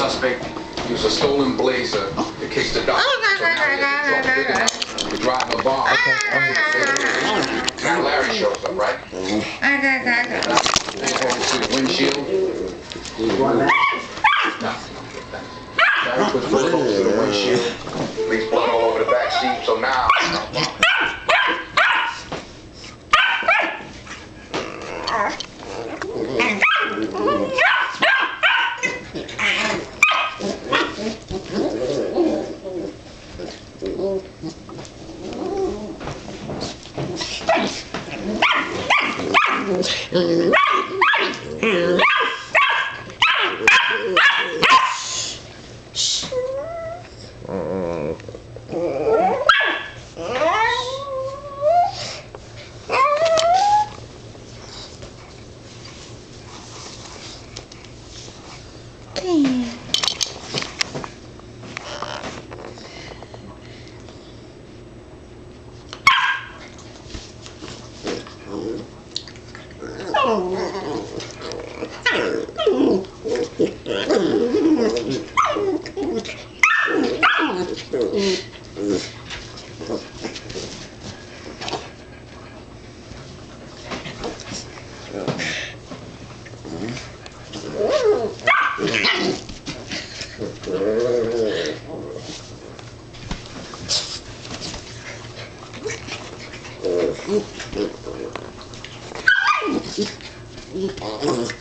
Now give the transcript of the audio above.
suspect used a stolen blazer to kick the dog. So now he has a truck big enough to drive a bomb. Now Larry shows up, right? You see the windshield? Larry puts close to the windshield. Leaves blood all over the back seat, so now. Okay. Ooh. Oh,